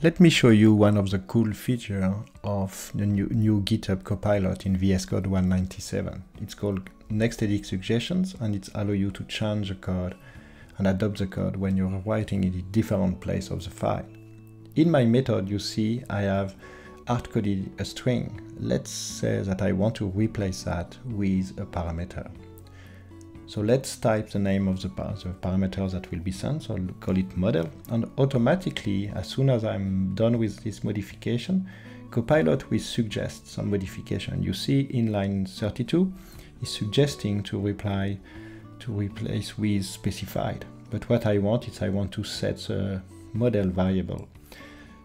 Let me show you one of the cool features of the new, new GitHub Copilot in VS Code 197. It's called Next Edit Suggestions and it allows you to change the code and adopt the code when you're writing in a different place of the file. In my method, you see I have hard-coded a string. Let's say that I want to replace that with a parameter. So let's type the name of the, par the parameter that will be sent, so I'll call it model, and automatically, as soon as I'm done with this modification, Copilot will suggest some modification. You see in line 32, is suggesting to reply to replace with specified. But what I want is I want to set the model variable.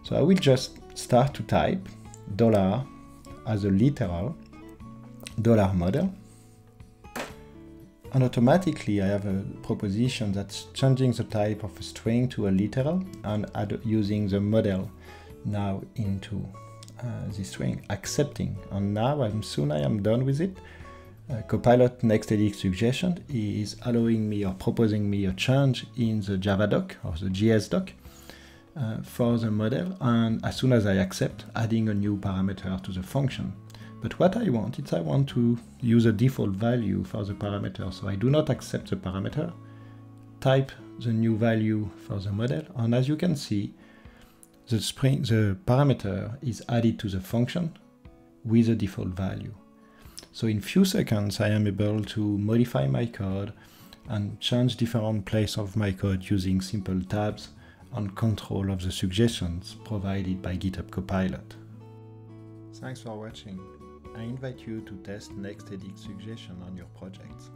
So I will just start to type dollar as a literal dollar model and automatically I have a proposition that's changing the type of a string to a literal and add, using the model now into uh, the string, accepting. And now I'm soon I am done with it. Uh, Copilot next edit suggestion is allowing me or proposing me a change in the Java doc or the JS doc uh, for the model and as soon as I accept adding a new parameter to the function but what I want is I want to use a default value for the parameter. So I do not accept the parameter, type the new value for the model. And as you can see, the, spring, the parameter is added to the function with a default value. So in few seconds, I am able to modify my code and change different place of my code using simple tabs and control of the suggestions provided by GitHub Copilot. Thanks for watching. I invite you to test next edit suggestion on your projects.